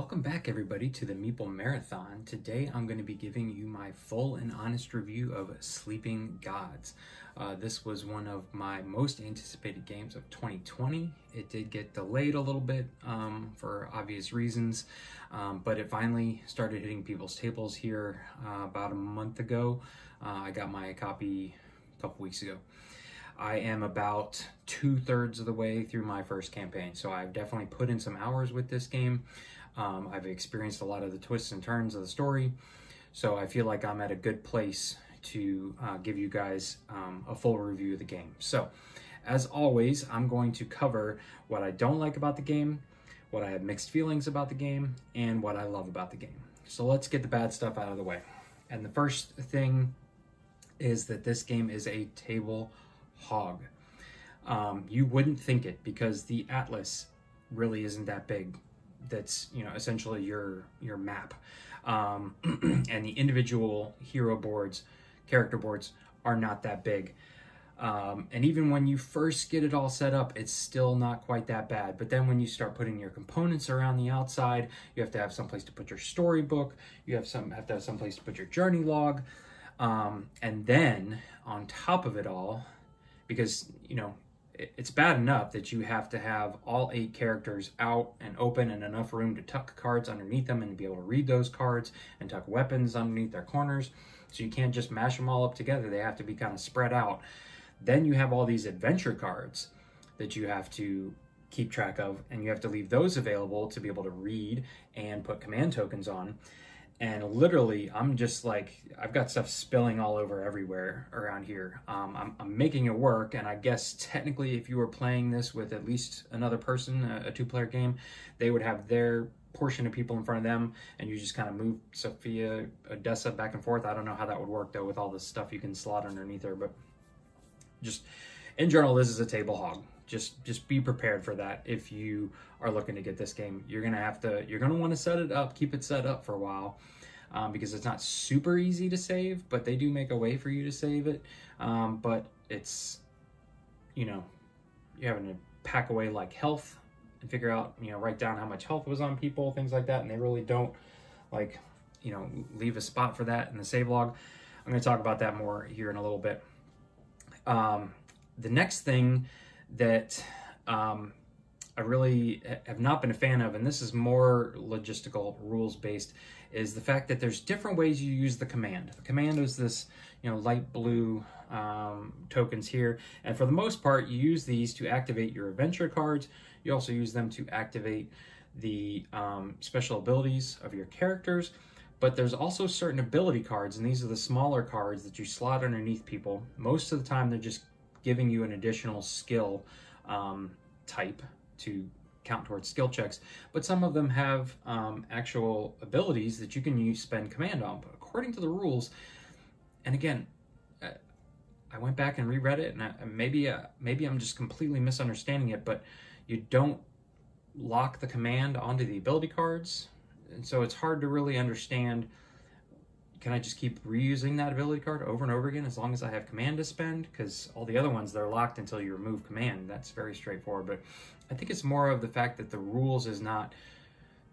Welcome back everybody to the Meeple Marathon. Today I'm going to be giving you my full and honest review of Sleeping Gods. Uh, this was one of my most anticipated games of 2020. It did get delayed a little bit um, for obvious reasons, um, but it finally started hitting people's tables here uh, about a month ago. Uh, I got my copy a couple weeks ago. I am about two thirds of the way through my first campaign, so I've definitely put in some hours with this game. Um, I've experienced a lot of the twists and turns of the story, so I feel like I'm at a good place to uh, give you guys um, a full review of the game. So, as always, I'm going to cover what I don't like about the game, what I have mixed feelings about the game, and what I love about the game. So let's get the bad stuff out of the way. And the first thing is that this game is a table hog. Um, you wouldn't think it because the atlas really isn't that big that's you know essentially your your map. Um, and the individual hero boards character boards are not that big. Um, and even when you first get it all set up it's still not quite that bad. But then when you start putting your components around the outside you have to have some place to put your storybook you have some have to have some place to put your journey log. Um, and then on top of it all because you know it's bad enough that you have to have all eight characters out and open and enough room to tuck cards underneath them and be able to read those cards and tuck weapons underneath their corners. So you can't just mash them all up together. They have to be kind of spread out. Then you have all these adventure cards that you have to keep track of and you have to leave those available to be able to read and put command tokens on and literally i'm just like i've got stuff spilling all over everywhere around here. Um, I'm, I'm, making it work. And i guess technically if you were playing this with at least another person a, a two-player game they would have their portion of people in front of them. And you just kind of move sophia odessa back and forth. I don't know how that would work though with all the stuff you can slot underneath her. But just in general this is a table hog. Just just be prepared for that if you are looking to get this game. You're gonna have to you're gonna want to set it up keep it set up for a while um, because it's not super easy to save but they do make a way for you to save it. Um, but it's you know you're having to pack away like health and figure out you know write down how much health was on people things like that and they really don't like you know leave a spot for that in the save log. I'm going to talk about that more here in a little bit. Um, the next thing that um, I really have not been a fan of, and this is more logistical, rules based, is the fact that there's different ways you use the command. The command is this, you know, light blue um, tokens here, and for the most part, you use these to activate your adventure cards. You also use them to activate the um, special abilities of your characters. But there's also certain ability cards, and these are the smaller cards that you slot underneath people. Most of the time, they're just giving you an additional skill um, type to count towards skill checks, but some of them have um, actual abilities that you can use spend command on. But according to the rules, and again, uh, I went back and reread it, and I, maybe uh, maybe I'm just completely misunderstanding it, but you don't lock the command onto the ability cards, and so it's hard to really understand can I just keep reusing that ability card over and over again as long as I have command to spend? Because all the other ones, they're locked until you remove command. That's very straightforward. But I think it's more of the fact that the rules is not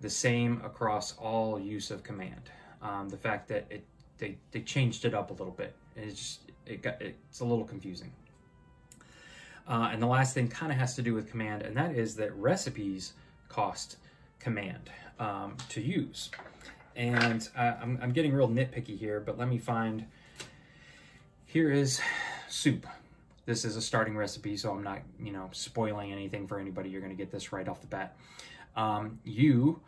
the same across all use of command. Um, the fact that it they, they changed it up a little bit. It's just, it got, it's a little confusing. Uh, and the last thing kind of has to do with command, and that is that recipes cost command um, to use. And I'm, I'm getting real nitpicky here, but let me find, here is soup. This is a starting recipe, so I'm not, you know, spoiling anything for anybody. You're going to get this right off the bat. Um, you,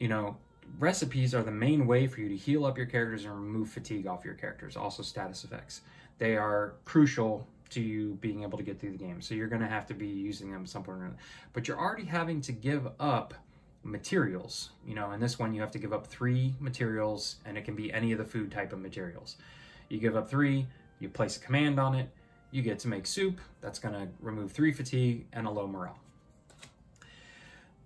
you know, recipes are the main way for you to heal up your characters and remove fatigue off your characters, also status effects. They are crucial to you being able to get through the game. So you're going to have to be using them at some point or another. But you're already having to give up materials. You know, in this one, you have to give up three materials, and it can be any of the food type of materials. You give up three, you place a command on it, you get to make soup. That's going to remove three fatigue and a low morale.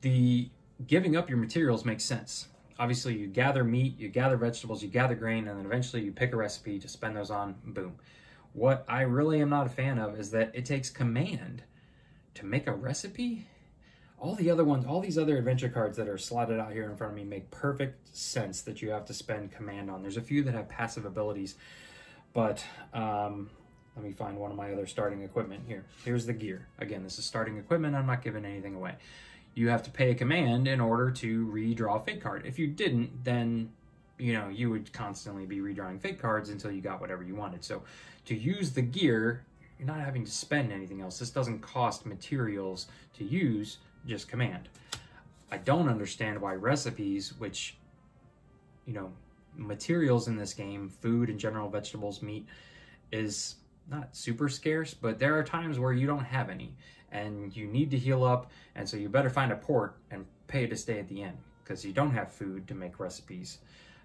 The giving up your materials makes sense. Obviously, you gather meat, you gather vegetables, you gather grain, and then eventually you pick a recipe to spend those on. Boom. What I really am not a fan of is that it takes command to make a recipe all the other ones, all these other adventure cards that are slotted out here in front of me make perfect sense that you have to spend command on. There's a few that have passive abilities, but um, let me find one of my other starting equipment here. Here's the gear. Again, this is starting equipment. I'm not giving anything away. You have to pay a command in order to redraw a fate card. If you didn't, then you know you would constantly be redrawing fate cards until you got whatever you wanted. So to use the gear, you're not having to spend anything else. This doesn't cost materials to use just command. I don't understand why recipes, which, you know, materials in this game, food and general vegetables, meat, is not super scarce, but there are times where you don't have any and you need to heal up, and so you better find a port and pay to stay at the end because you don't have food to make recipes.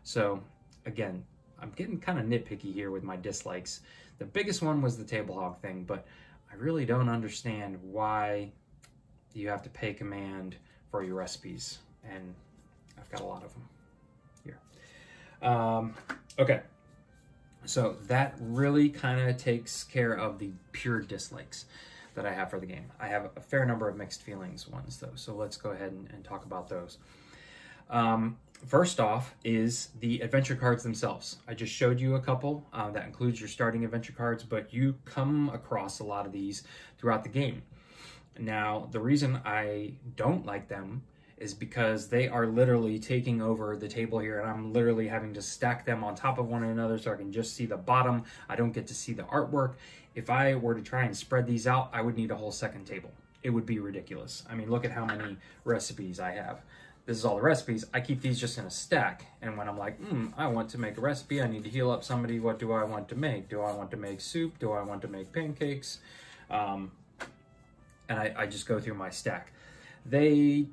So, again, I'm getting kind of nitpicky here with my dislikes. The biggest one was the table hog thing, but I really don't understand why you have to pay command for your recipes, and I've got a lot of them here. Um, okay, so that really kind of takes care of the pure dislikes that I have for the game. I have a fair number of mixed feelings ones though, so let's go ahead and, and talk about those. Um, first off is the adventure cards themselves. I just showed you a couple. Uh, that includes your starting adventure cards, but you come across a lot of these throughout the game. Now, the reason I don't like them is because they are literally taking over the table here and I'm literally having to stack them on top of one another so I can just see the bottom. I don't get to see the artwork. If I were to try and spread these out, I would need a whole second table. It would be ridiculous. I mean, look at how many recipes I have. This is all the recipes. I keep these just in a stack. And when I'm like, hmm, I want to make a recipe, I need to heal up somebody. What do I want to make? Do I want to make soup? Do I want to make pancakes? Um, and I, I just go through my stack. They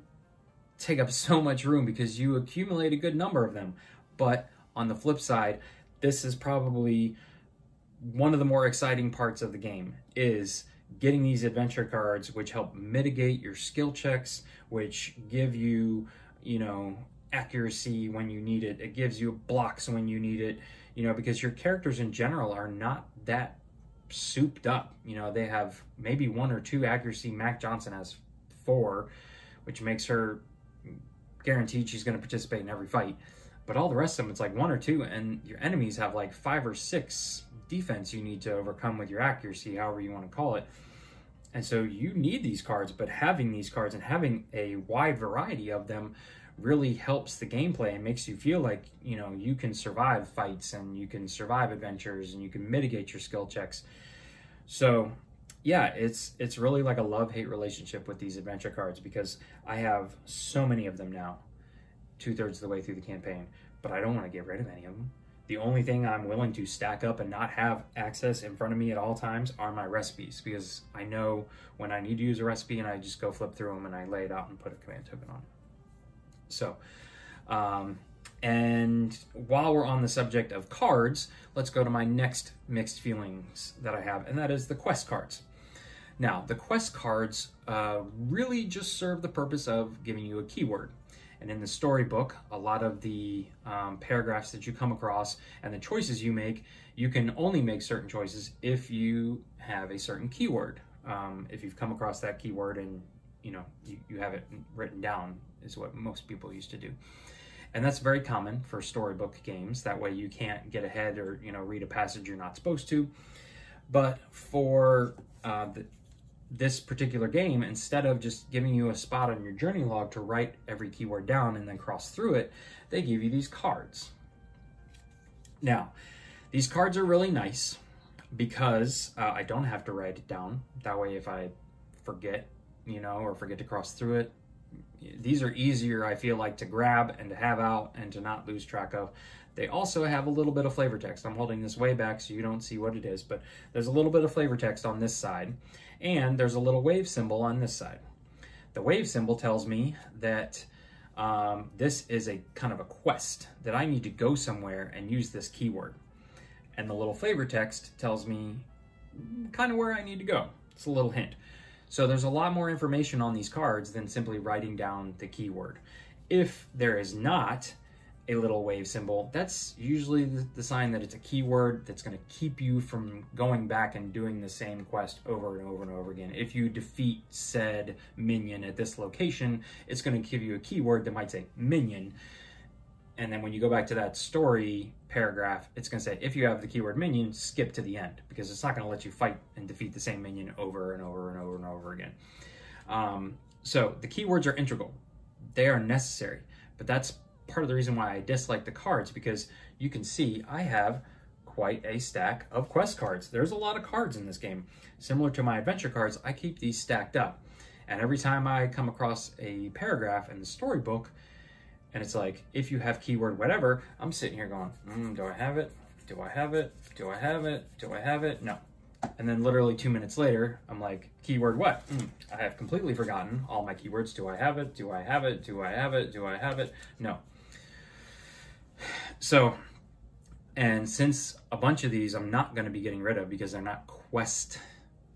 take up so much room because you accumulate a good number of them. But on the flip side, this is probably one of the more exciting parts of the game is getting these adventure cards which help mitigate your skill checks, which give you, you know, accuracy when you need it. It gives you blocks when you need it, you know, because your characters in general are not that souped up. You know, they have maybe one or two accuracy. Mac Johnson has four, which makes her guaranteed she's going to participate in every fight. But all the rest of them, it's like one or two, and your enemies have like five or six defense you need to overcome with your accuracy, however you want to call it. And so you need these cards, but having these cards and having a wide variety of them really helps the gameplay and makes you feel like, you know, you can survive fights and you can survive adventures and you can mitigate your skill checks. So, yeah, it's it's really like a love-hate relationship with these adventure cards because I have so many of them now, two-thirds of the way through the campaign, but I don't want to get rid of any of them. The only thing I'm willing to stack up and not have access in front of me at all times are my recipes because I know when I need to use a recipe and I just go flip through them and I lay it out and put a command token on. It. So, um, and while we're on the subject of cards, let's go to my next mixed feelings that I have, and that is the quest cards. Now, the quest cards uh, really just serve the purpose of giving you a keyword. And in the storybook, a lot of the um, paragraphs that you come across and the choices you make, you can only make certain choices if you have a certain keyword. Um, if you've come across that keyword and you know you, you have it written down, is what most people used to do. And that's very common for storybook games. That way you can't get ahead or you know read a passage you're not supposed to. But for uh, the, this particular game, instead of just giving you a spot on your journey log to write every keyword down and then cross through it, they give you these cards. Now, these cards are really nice because uh, I don't have to write it down. That way, if I forget, you know, or forget to cross through it, these are easier, I feel like, to grab and to have out and to not lose track of. They also have a little bit of flavor text. I'm holding this way back so you don't see what it is, but there's a little bit of flavor text on this side and there's a little wave symbol on this side. The wave symbol tells me that um, this is a kind of a quest that I need to go somewhere and use this keyword. And the little flavor text tells me kind of where I need to go. It's a little hint. So there's a lot more information on these cards than simply writing down the keyword. If there is not a little wave symbol, that's usually the, sign that it's a keyword that's going to keep you from going back and doing the same quest over and over and over again. If you defeat said minion at this location, it's going to give you a keyword that might say minion. And then when you go back to that story paragraph, it's going to say, if you have the keyword minion, skip to the end because it's not going to let you fight and defeat the same minion over and over and over and over again. Um, so the keywords are integral. They are necessary, but that's part of the reason why I dislike the cards because you can see I have quite a stack of quest cards. There's a lot of cards in this game. Similar to my adventure cards, I keep these stacked up. And every time I come across a paragraph in the storybook, and it's like, if you have keyword whatever, I'm sitting here going, mm, do I have it? Do I have it? Do I have it? Do I have it? No. And then literally two minutes later, I'm like, keyword what? Mm, I have completely forgotten all my keywords. Do I have it? Do I have it? Do I have it? Do I have it? No. So, and since a bunch of these I'm not going to be getting rid of because they're not quest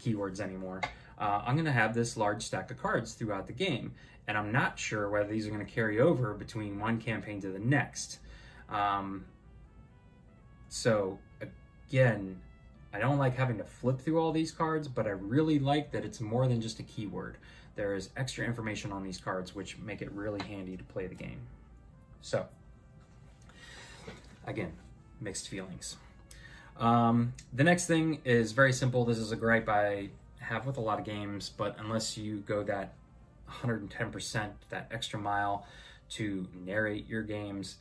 keywords anymore, uh, I'm going to have this large stack of cards throughout the game. And I'm not sure whether these are going to carry over between one campaign to the next. Um, so, again, I don't like having to flip through all these cards, but I really like that it's more than just a keyword. There is extra information on these cards, which make it really handy to play the game. So, again, mixed feelings. Um, the next thing is very simple. This is a gripe I have with a lot of games, but unless you go that 110%, that extra mile to narrate your games,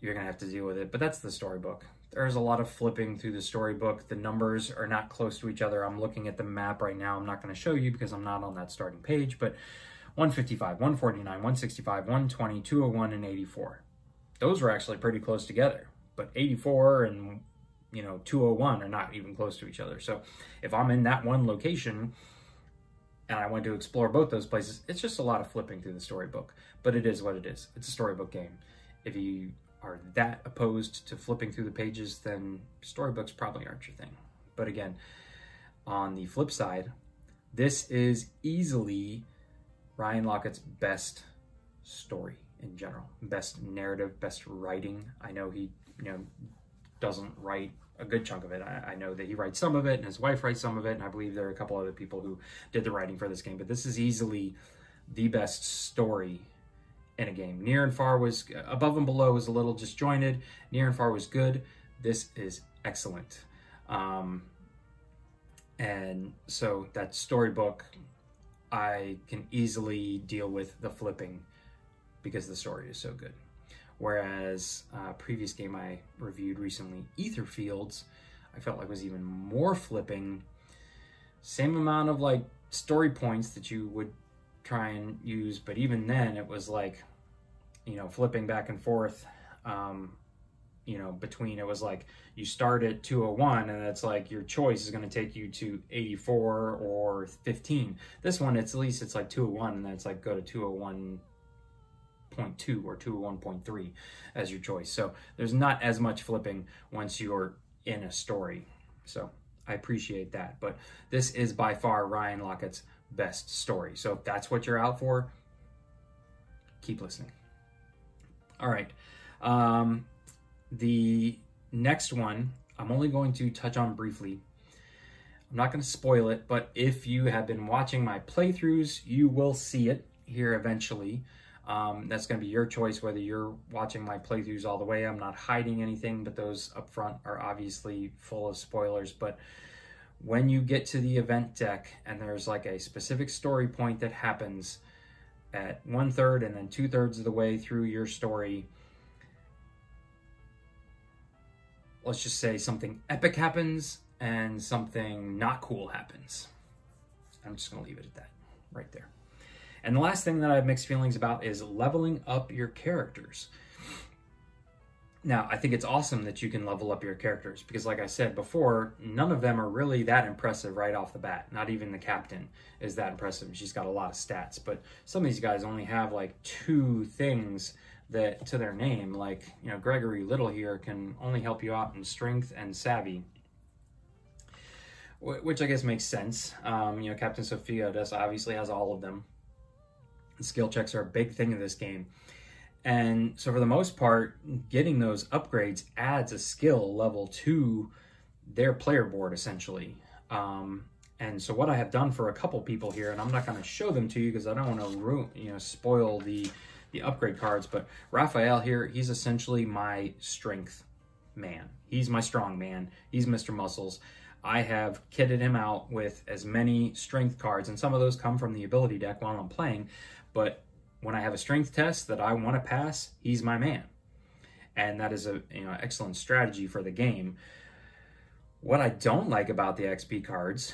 you're to have to deal with it. But that's the storybook. There's a lot of flipping through the storybook. The numbers are not close to each other. I'm looking at the map right now. I'm not to show you because I'm not on that starting page, but 155, 149, 165, 120, 201, and 84. Those were actually pretty close together but 84 and you know 201 are not even close to each other. So if I'm in that one location and I went to explore both those places, it's just a lot of flipping through the storybook. But it is what it is. It's a storybook game. If you are that opposed to flipping through the pages, then storybooks probably aren't your thing. But again, on the flip side, this is easily Ryan Laukat's best story in general. Best narrative, best writing. I know he you know, doesn't write a good chunk of it. I, I, know that he writes some of it, and his wife writes some of it, and I believe there are a couple other people who did the writing for this game. But this is easily the best story in a game. Near and Far was above and below was a little disjointed. Near and Far was good. This is excellent. Um, and so that storybook, I can easily deal with the flipping because the story is so good. Whereas uh, previous game I reviewed recently, Etherfields, I felt like was even more flipping. Same amount of like story points that you would try and use, but even then it was like, you know, flipping back and forth. Um, you know, between it was like you start at 201 and it's like your choice is going to take you to 84 or 15. This one, it's at least it's like 201 and then it's like go to 201 2.2 or 201.3 as your choice. So there's not as much flipping once you're in a story. So I appreciate that. But this is by far Ryan Laukat's best story. So if that's what you're out for, keep listening. All right. Um, the next one, I'm only going to touch on briefly. I'm not going to spoil it, but if you have been watching my playthroughs, you will see it here eventually. Um, that's going to be your choice whether you're watching my playthroughs all the way. I'm not hiding anything, but those up front are obviously full of spoilers. But when you get to the event deck and there's like a specific story point that happens at one third and then two thirds of the way through your story, let's just say something epic happens and something not cool happens. I'm just going to leave it at that right there. And the last thing that I have mixed feelings about is leveling up your characters. Now, I think it's awesome that you can level up your characters because, like I said before, none of them are really that impressive right off the bat. Not even the captain is that impressive. She's got a lot of stats, but some of these guys only have like two things that to their name. Like, you know, Gregory Little here can only help you out in strength and savvy, which I guess makes sense. Um, you know, Captain Sophia does obviously has all of them. Skill checks are a big thing in this game. And so for the most part, getting those upgrades adds a skill level to their player board essentially. Um, and so what I have done for a couple people here, and I'm not going to show them to you because I don't want to ruin, you know, spoil the the upgrade cards. But Raphael here, he's essentially my strength man. He's my strong man. He's Mr. Muscles. I have kitted him out with as many strength cards, and some of those come from the ability deck while I'm playing. But when I have a strength test that I want to pass, he's my man. And that is a you know excellent strategy for the game. What I don't like about the XP cards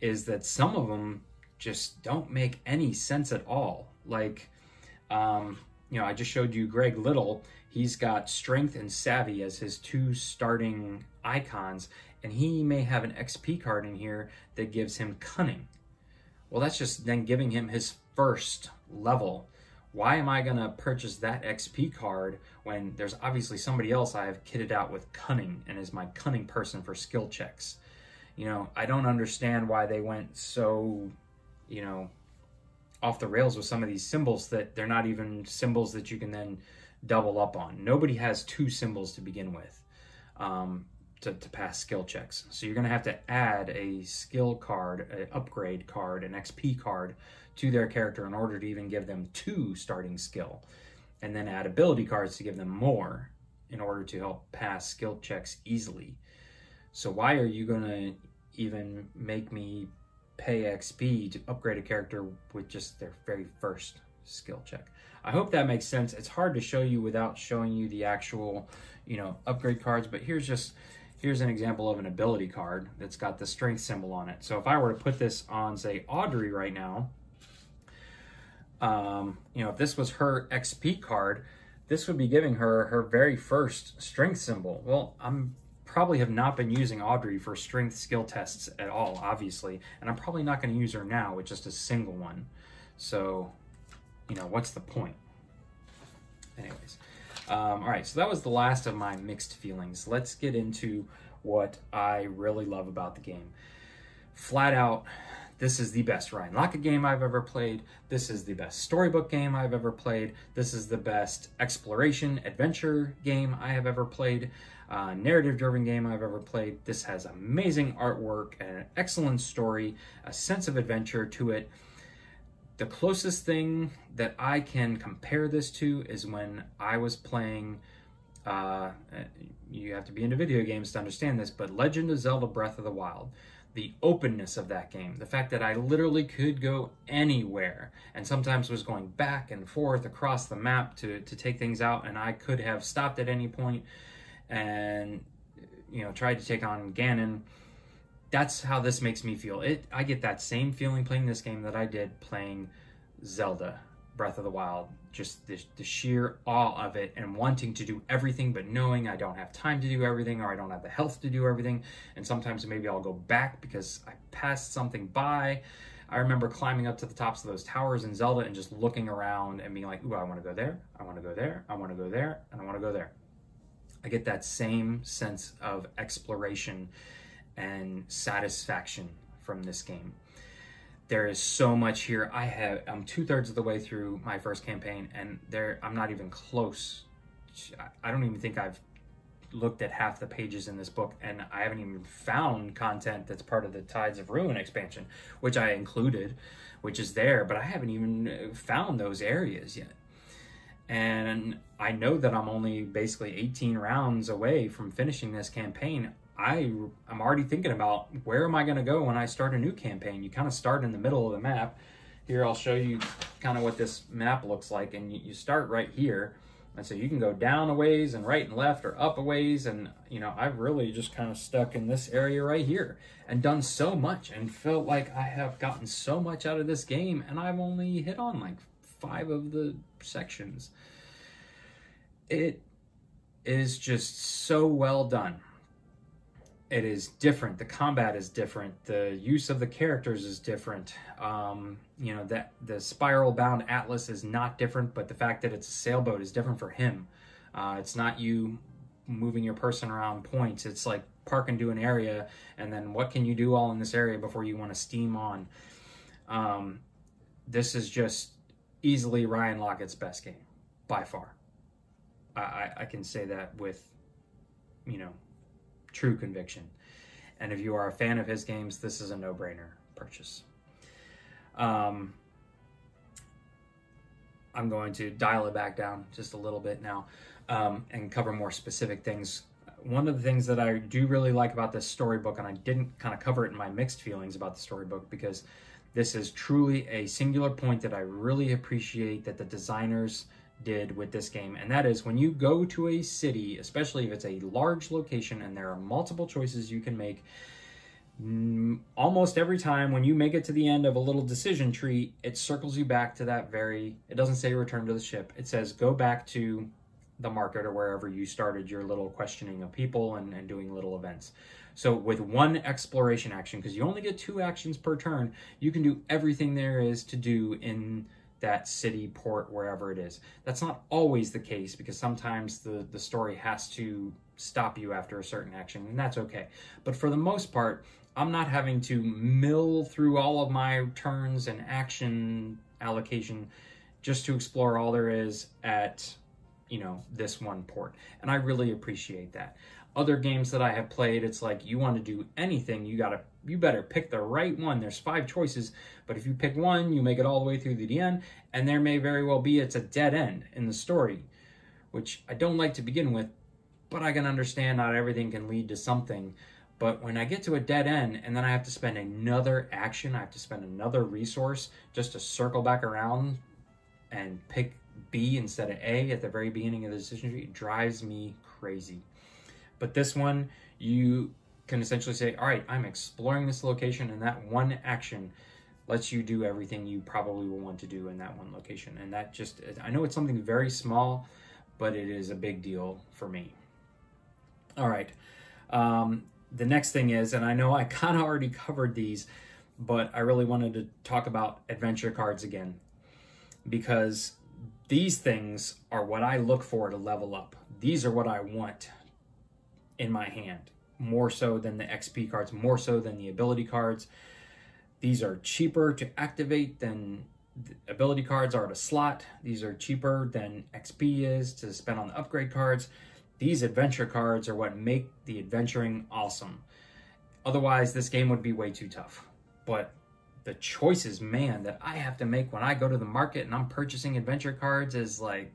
is that some of them just don't make any sense at all. Like, um, you know, I just showed you Greg Little. He's got strength and savvy as his two starting icons, and he may have an XP card in here that gives him cunning. Well, that's just then giving him his first level. Why am I going to purchase that XP card when there's obviously somebody else I have kitted out with cunning and is my cunning person for skill checks? you know, I don't understand why they went so, you know, off the rails with some of these symbols that they're not even symbols that you can then double up on. Nobody has two symbols to begin with um, to, to pass skill checks. So you're going to have to add a skill card, an upgrade card, an XP card to their character in order to even give them two starting skill. And then add ability cards to give them more in order to help pass skill checks easily. So why are you going to even make me pay XP to upgrade a character with just their very first skill check? I hope that makes sense. It's hard to show you without showing you the actual, you know, upgrade cards, but here's just here's an example of an ability card that's got the strength symbol on it. So if I were to put this on, say, Audrey right now, um, you know, if this was her XP card, this would be giving her her very first strength symbol. Well, I'm probably have not been using Audrey for strength skill tests at all, obviously, and I'm probably not going to use her now with just a single one. So, you know, what's the point? Anyways, um, all right, so that was the last of my mixed feelings. Let's get into what I really love about the game. Flat out, this is the best Ryan Laukat game I've ever played. This is the best storybook game I've ever played. This is the best exploration adventure game I have ever played uh, narrative driven game I've ever played. This has amazing artwork and an excellent story, a sense of adventure to it. The closest thing that I can compare this to is when I was playing. Uh, you have to be into video games to understand this, but Legend of Zelda Breath of the Wild the openness of that game, the fact that I literally could go anywhere and sometimes was going back and forth across the map to, to take things out, and I could have stopped at any point and you know tried to take on Ganon. That's how this makes me feel. It I get that same feeling playing this game that I did playing Zelda Breath of the Wild. Just the, the sheer awe of it and wanting to do everything, but knowing I don't have time to do everything or I don't have the health to do everything. And sometimes maybe I'll go back because I passed something by. I remember climbing up to the tops of those towers in Zelda and just looking around and being like, ooh, I want to go there, I want to go there, I want to go there, and I want to go there. I get that same sense of exploration and satisfaction from this game. There is so much here. I have I'm two thirds of the way through my first campaign, and there I'm not even close. I don't even think I've looked at half the pages in this book, and I haven't even found content that's part of the Tides of Ruin expansion, which I included, which is there, but I haven't even found those areas yet and I know that I'm only basically 18 rounds away from finishing this campaign. I I'm already thinking about where am I going to go when I start a new campaign. You kind of start in the middle of the map. Here I'll show you kind of what this map looks like, and you, you start right here. And so you can go down a ways and right and left or up a ways. And, you know, I've really just kind of stuck in this area right here and done so much and felt like I have gotten so much out of this game. And I've only hit on like five of the sections. It is just so well done. It is different. The combat is different. The use of the characters is different. Um, you know that the spiral bound Atlas is not different, but the fact that it's a sailboat is different for him. Uh, it's not you moving your person around points. It's like park into an area, and then what can you do all in this area before you want to steam on? Um, this is just easily Ryan Laukat's best game. by far. I, I can say that with, you know, true conviction. And if you are a fan of his games, this is a no-brainer purchase. Um, I'm going to dial it back down just a little bit now um, and cover more specific things. One of the things that I do really like about this storybook, and I didn't kind of cover it in my mixed feelings about the storybook because this is truly a singular point that I really appreciate that the designers did with this game, and that is when you go to a city, especially if it's a large location and there are multiple choices you can make, mm, almost every time when you make it to the end of a little decision tree, it circles you back to that very, it doesn't say return to the ship, it says go back to the market or wherever you started your little questioning of people and, and doing little events. So with one exploration action, because you only get two actions per turn, you can do everything there is to do in that city, port, wherever it is. That's not always the case because sometimes the, the story has to stop you after a certain action, and that's okay. But for the most part, I'm not having to mill through all of my turns and action allocation just to explore all there is at you know this one port and i really appreciate that other games that i have played it's like you want to do anything you gotta you better pick the right one there's five choices but if you pick one you make it all the way through the end and there may very well be it's a dead end in the story which i don't like to begin with but i can understand not everything can lead to something but when I get to a dead end and then I have to spend another action, I have to spend another resource just to circle back around and pick B instead of A at the very beginning of the decision tree drives me crazy. But this one, you can essentially say, all right, I'm exploring this location, and that one action lets you do everything you probably will want to do in that one location. And that just, I know it's something very small, but it is a big deal for me. All right. Um, the next thing is, and I know I kind of already covered these, but I really wanted to talk about adventure cards again because these things are what I look for to level up. These are what I want in my hand, more so than the XP cards, more so than the ability cards. These are cheaper to activate than ability cards are to slot. These are cheaper than XP is to spend on the upgrade cards. These adventure cards are what make the adventuring awesome. Otherwise, this game would be way too tough. But the choices, man, that I have to make when I go to the market and I'm purchasing adventure cards is like,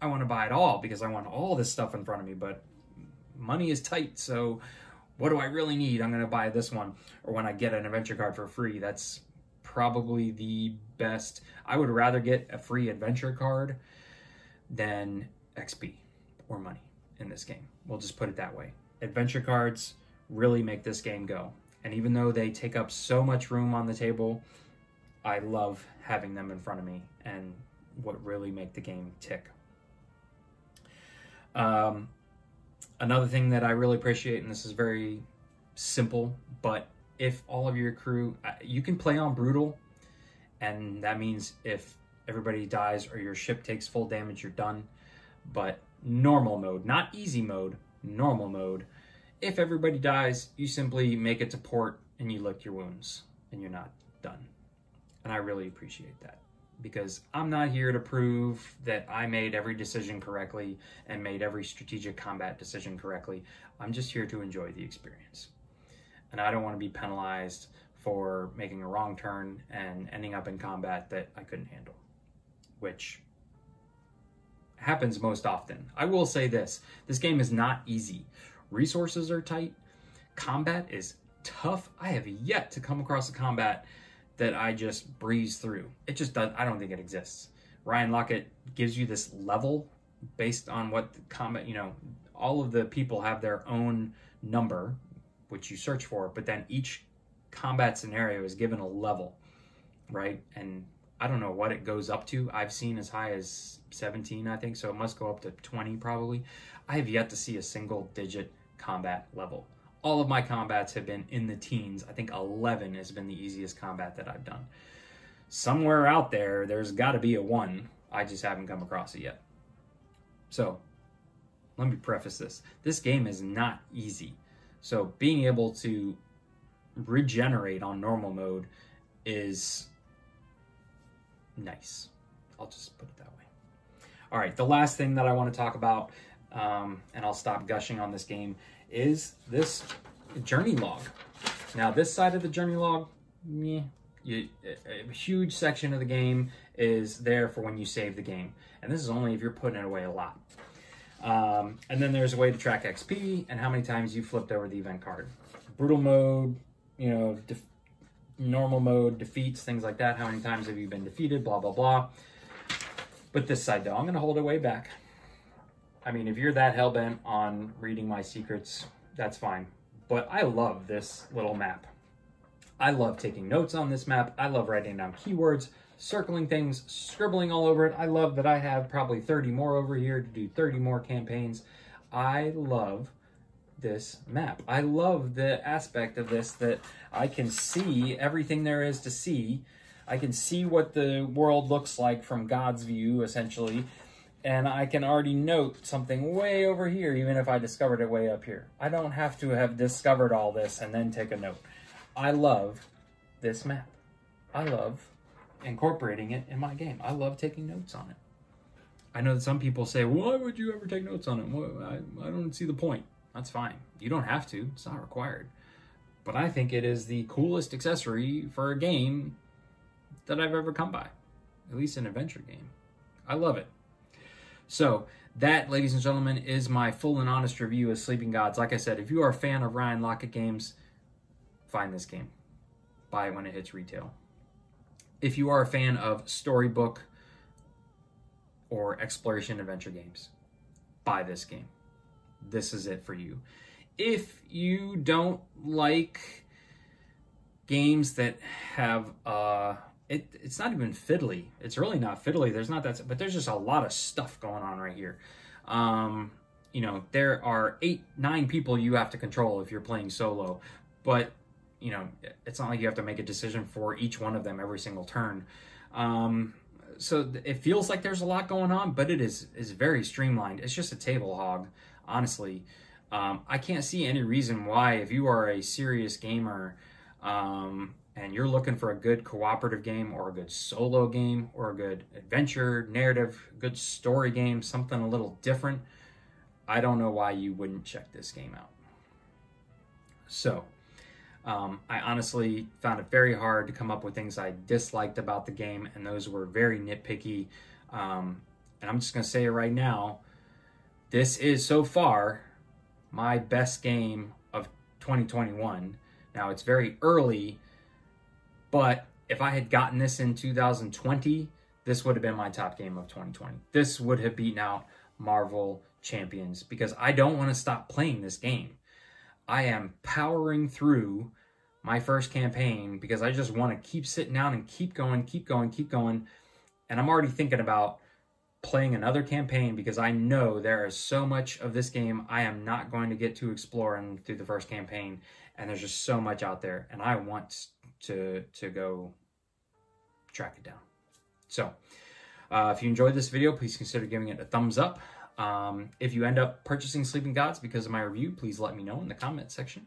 I want to buy it all because I want all this stuff in front of me, but money is tight. So, what do I really need? I'm going to buy this one. Or when I get an adventure card for free, that's probably the best. I would rather get a free adventure card than XP or money in this game. We'll just put it that way. Adventure cards really make this game go. And even though they take up so much room on the table, I love having them in front of me and what really make the game tick. Um, another thing that I really appreciate, and this is very simple, but if all of your crew, uh, you can play on brutal, and that means if everybody dies or your ship takes full damage, you're done. But normal mode, not easy mode, normal mode, if everybody dies, you simply make it to port and you lick your wounds and you're not done. And I really appreciate that because I'm not here to prove that I made every decision correctly and made every strategic combat decision correctly. I'm just here to enjoy the experience. And I don't want to be penalized for making a wrong turn and ending up in combat that I couldn't handle, which happens most often. I will say this this game is not easy resources are tight. Combat is tough. I have yet to come across a combat that I just breeze through. It just does. I don't think it exists. Ryan Laukat gives you this level based on what the combat. You know, all of the people have their own number, which you search for, but then each combat scenario is given a level, right? And I don't know what it goes up to. I've seen as high as 17, I think, so it must go up to 20 probably. I have yet to see a single digit combat level. All of my combats have been in the teens. I think 11 has been the easiest combat that I've done. Somewhere out there, there's got to be a one. I just haven't come across it yet. So, let me preface this. This game is not easy. So, being able to regenerate on normal mode is nice. I'll just put it that way. All right, the last thing that I want to talk about, um, and I'll stop gushing on this game, is this journey log. Now, this side of the journey log, yeah, you, a huge section of the game is there for when you save the game. And this is only if you're putting it away a lot. Um, and then there's a way to track XP and how many times you flipped over the event card. Brutal mode, you know, normal mode, defeats, things like that. How many times have you been defeated, blah, blah, blah. But this side though, I'm going to hold it way back. I mean, if you're that hell-bent on reading my secrets, that's fine. But I love this little map. I love taking notes on this map. I love writing down keywords, circling things, scribbling all over it. I love that I have probably 30 more over here to do 30 more campaigns. I love this map. I love the aspect of this that I can see everything there is to see. I can see what the world looks like from God's view, essentially, and I can already note something way over here, even if I discovered it way up here. I don't have to have discovered all this and then take a note. I love this map. I love incorporating it in my game. I love taking notes on it. I know that some people say, why would you ever take notes on it? Well, I, I don't see the point. That's fine. You don't have to. It's not required. But I think it is the coolest accessory for a game that I've ever come by. At least an adventure game. I love it. So, that, ladies and gentlemen, is my full and honest review of Sleeping Gods. Like I said, if you are a fan of Ryan Laukat games, find this game. Buy it when it hits retail. If you are a fan of storybook or exploration adventure games, buy this game. This is it for you. If you don't like games that have uh it, it's not even fiddly. It's really not fiddly. There's not that, but there's just a lot of stuff going on right here. Um, you know, there are eight, nine people you have to control if you're playing solo, but you know, it's not like you have to make a decision for each one of them every single turn. Um, so it feels like there's a lot going on, but it is is very streamlined. It's just a table hog, honestly. Um, I can't see any reason why, if you are a serious gamer um, and you're looking for a good cooperative game or a good solo game or a good adventure, narrative, good story game, something a little different, I don't know why you wouldn't check this game out. So, um, I honestly found it very hard to come up with things I disliked about the game, and those were very nitpicky. Um, and I'm just going to say it right now this is so far my best game of 2021. Now, it's very early, but if I had gotten this in 2020, this would have been my top game of 2020. This would have beaten out Marvel Champions because I don't want to stop playing this game. I am powering through my first campaign because I just want to keep sitting down and keep going, keep going, keep going. And I'm already thinking about playing another campaign because I know there is so much of this game I am not going to get to exploring through the first campaign. And there's just so much out there. And I want to, to go track it down. So uh, if you enjoyed this video, please consider giving it a thumbs up. Um, if you end up purchasing Sleeping Gods because of my review, please let me know in the comment section.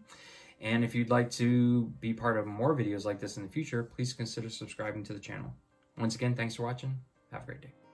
And if you'd like to be part of more videos like this in the future, please consider subscribing to the channel. Once again, thanks for watching. Have a great day.